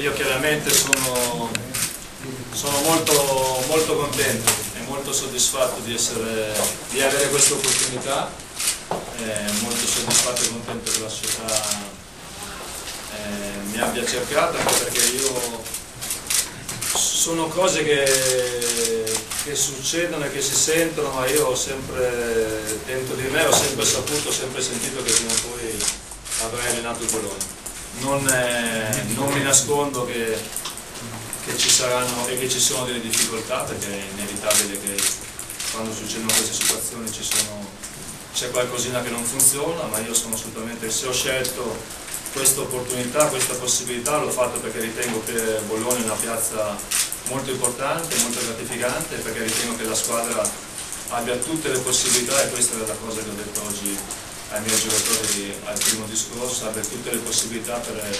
io chiaramente sono, sono molto, molto, contento e molto soddisfatto di, essere, di avere questa opportunità, eh, molto soddisfatto e contento che la società eh, mi abbia cercato anche perché io sono cose che, che, succedono e che si sentono ma io ho sempre dentro di me ho sempre saputo, ho sempre sentito che prima o poi avrei allenato il Bologna non, eh, non mi nascondo che, che, ci saranno e che ci sono delle difficoltà perché è inevitabile che quando succedono queste situazioni c'è qualcosina che non funziona, ma io sono assolutamente, se ho scelto questa opportunità, questa possibilità, l'ho fatto perché ritengo che Bologna è una piazza molto importante, molto gratificante, perché ritengo che la squadra abbia tutte le possibilità e questa è la cosa che ho detto oggi ai miei giocatori al primo discorso, abbia tutte le possibilità per,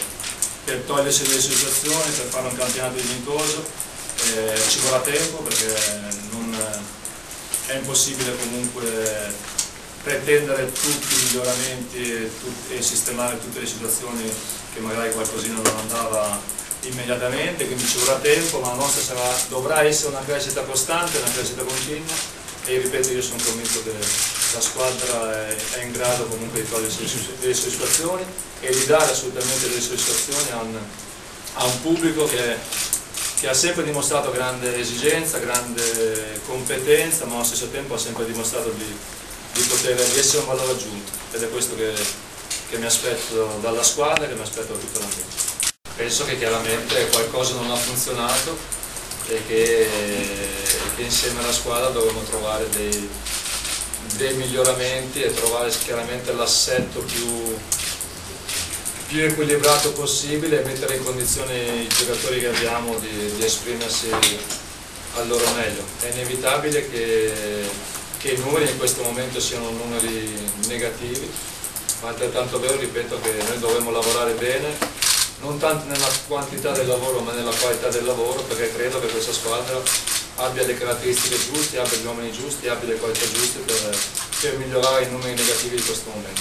per togliersi delle situazioni, per fare un campionato dignitoso, eh, ci vorrà tempo perché non, è impossibile comunque pretendere tutti i miglioramenti e, tut e, sistemare tutte le situazioni che magari qualcosina non andava immediatamente, quindi ci vorrà tempo, ma la nostra sarà, dovrà essere una crescita costante, una crescita continua e ripeto io sono convinto che la squadra è, in grado comunque di togliersi delle soddisfazioni e di dare assolutamente delle soddisfazioni a un, a un pubblico che, che, ha sempre dimostrato grande esigenza, grande competenza ma allo stesso tempo ha sempre dimostrato di, di poter di essere un valore aggiunto ed è questo che, che mi aspetto dalla squadra e che mi aspetto da tutta la vita. Penso che chiaramente qualcosa non ha funzionato e che, che insieme alla squadra dovremo trovare dei, dei miglioramenti e trovare chiaramente l'assetto più, più, equilibrato possibile e mettere in condizione i giocatori che abbiamo di, di esprimersi al loro meglio. È inevitabile che, che, i numeri in questo momento siano numeri negativi, ma altrettanto vero, ripeto, che noi dovremmo lavorare bene non tanto nella quantità del lavoro ma nella qualità del lavoro perché credo che questa squadra abbia le caratteristiche giuste, abbia gli uomini giusti, abbia le qualità giuste per, per migliorare i numeri negativi di questo momento.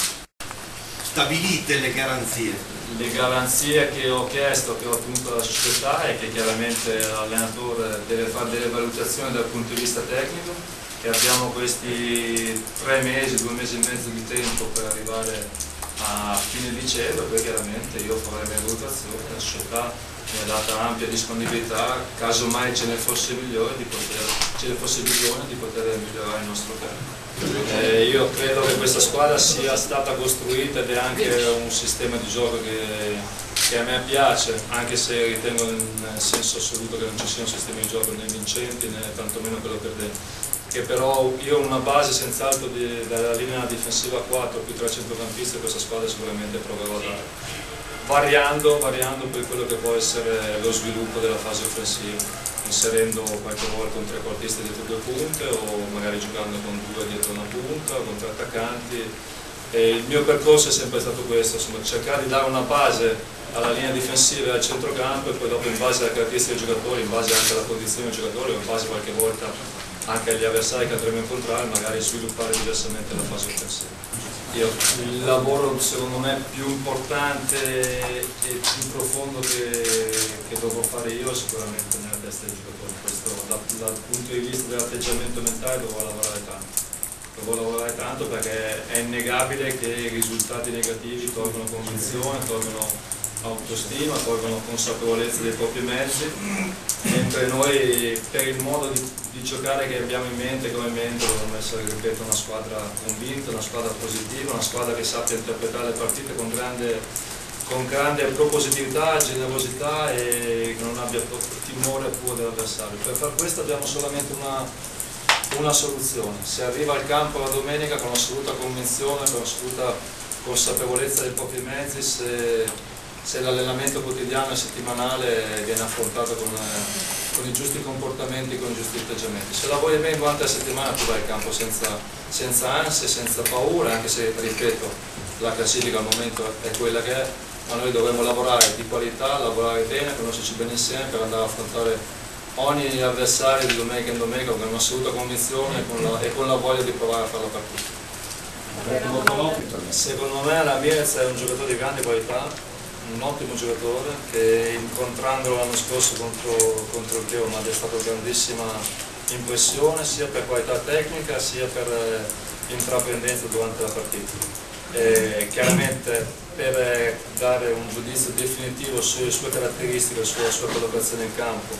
Stabilite le garanzie? Le garanzie che ho chiesto, che ho ottenuto dalla società è che chiaramente l'allenatore deve fare delle valutazioni dal punto di vista tecnico, che abbiamo questi tre mesi, due mesi e mezzo di tempo per arrivare a fine dicembre poi chiaramente io farò le mie valutazioni, la società mi ha dato ampia disponibilità, caso mai ce ne fosse, migliore, di poter, ce ne fosse bisogno di poter migliorare il nostro campo. Eh, io credo che questa squadra sia stata costruita ed è anche un sistema di gioco che, che a me piace, anche se ritengo nel senso assoluto che non ci sia un sistema di gioco né vincenti né tantomeno quello perdente che però io ho una base senz'altro dalla linea difensiva 4 più tre centrocampisti questa squadra sicuramente proverò a dare. Variando, variando per quello che può essere lo sviluppo della fase offensiva inserendo qualche volta un trequartista dietro due punte o magari giocando con due dietro una punta o con tre attaccanti. E il mio percorso è sempre stato questo insomma, cercare di dare una base alla linea difensiva e al centrocampo e poi dopo in base alle caratteristiche dei giocatori, in base anche alla condizione dei giocatori o in base qualche volta anche agli avversari che andremo a incontrare magari sviluppare diversamente la fase offensiva. Il lavoro secondo me più importante e più profondo che, che dovrò fare io è sicuramente nella testa dei giocatori, questo dal, dal punto di vista dell'atteggiamento mentale dovrò lavorare tanto. Dovrò lavorare tanto perché è innegabile che i risultati negativi tolgono convinzione, tolgono autostima, tolgono consapevolezza dei propri mezzi, mentre noi per il modo di, di giocare che abbiamo in mente, come mente, dovremmo essere, ripeto, una squadra convinta, una squadra positiva, una squadra che sappia interpretare le partite con grande, con grande propositività, generosità e che non abbia timore pure dell'avversario. Per far questo abbiamo solamente una, una soluzione, se arriva al campo la domenica con assoluta convinzione, con assoluta consapevolezza dei propri mezzi, se se l'allenamento quotidiano e settimanale viene affrontato con, con, i giusti comportamenti, con i giusti atteggiamenti. Se la vuoi bene durante la settimana tu vai in campo senza, senza ansie, senza paura, anche se, ripeto, la classifica al momento è quella che è, ma noi dovremmo lavorare di qualità, lavorare bene, conoscerci bene insieme per andare a affrontare ogni avversario di domenica in domenica con un'assoluta convinzione e con, la, e con la voglia di provare a fare la partita. Secondo me la Mirez è un giocatore di grande qualità, un ottimo giocatore che incontrandolo l'anno scorso contro, contro il Chievo mi ha destato grandissima impressione sia per qualità tecnica sia per eh, intraprendenza durante la partita. E chiaramente per dare un giudizio definitivo sulle sue caratteristiche, sulla sua collocazione in campo,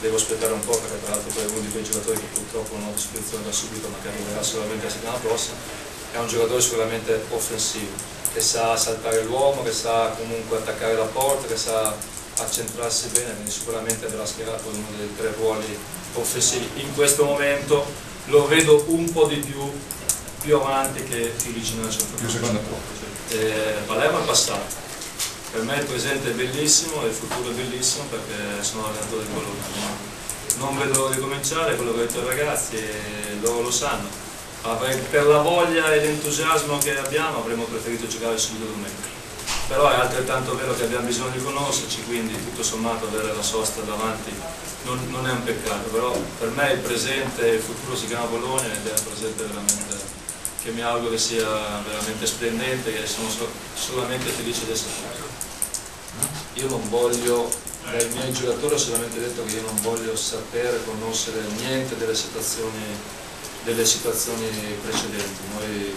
devo aspettare un po' perché tra l'altro è uno di quei giocatori che purtroppo non ho disposizione da subito ma che arriverà solamente la settimana prossima, è un giocatore sicuramente offensivo, che sa saltare l'uomo, che sa comunque attaccare la porta, che sa accentrarsi bene, quindi sicuramente verrà schierato uno dei tre ruoli offensivi. In questo momento lo vedo un po' di più, più avanti che più vicino al centro. Più secondo eh, Palermo è passato. Per me il presente è bellissimo e il futuro è bellissimo perché sono allenatore di Bologna. Non vedo l'ora di cominciare, quello che ho detto ai ragazzi loro lo sanno. Per la voglia e l'entusiasmo che abbiamo avremmo preferito giocare subito domenica però è altrettanto vero che abbiamo bisogno di conoscerci, quindi tutto sommato avere la sosta davanti non, non è un peccato, però per me il presente e il futuro si chiama Bologna ed è un presente veramente che mi auguro che sia veramente splendente e sono so, solamente felice di essere qui. Io non voglio, dai miei giocatori ho solamente detto che io non voglio sapere, conoscere niente delle situazioni, delle situazioni precedenti. Noi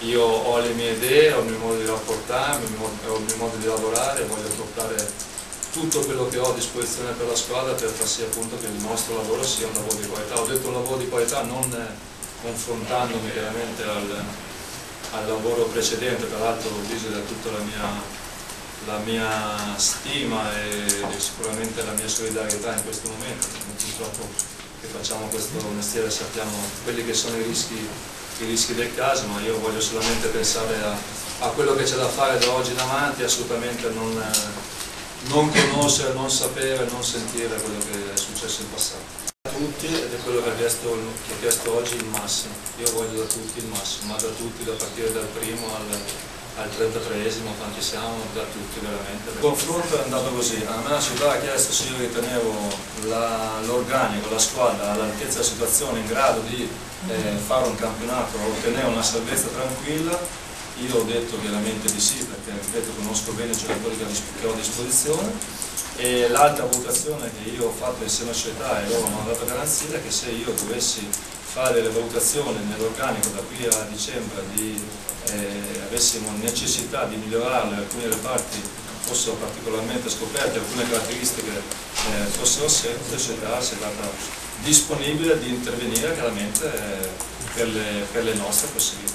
io ho le mie idee, ho il mio modo di rapportarmi, ho il mio modo di lavorare, voglio portare tutto quello che ho a disposizione per la squadra per far sì appunto che il nostro lavoro sia un lavoro di qualità. Ho detto un lavoro di qualità non confrontandomi chiaramente al, al lavoro precedente, tra l'altro Diesel ha tutta la mia, la mia stima e, sicuramente la mia solidarietà in questo momento, purtroppo che facciamo questo mestiere sappiamo quelli che sono i rischi i rischi del caso, ma io voglio solamente pensare a, a quello che c'è da fare da oggi in avanti, assolutamente non, non conoscere, non sapere, non sentire quello che è successo in passato. A tutti ed è quello che ha chiesto, chiesto oggi il massimo, io voglio da tutti il massimo, ma da tutti, da partire dal primo al, al 33esimo, quanti siamo, da tutti veramente. Il confronto è andato così, a me la città ha chiesto se io ritenevo l'organico, la, la squadra all'altezza della situazione, in grado di eh, fare un campionato, ottenere una salvezza tranquilla, io ho detto chiaramente di sì, perché ripeto conosco bene i giocatori che ho a disposizione. E l'altra valutazione che io ho fatto insieme a società e loro mi hanno dato garanzia è che se io dovessi fare delle valutazioni nell'organico da qui a dicembre di, eh, avessimo necessità di migliorarle, alcune delle parti fossero particolarmente scoperte, alcune caratteristiche eh, fossero la società si è data disponibile di intervenire chiaramente eh, per, le, per le nostre possibilità.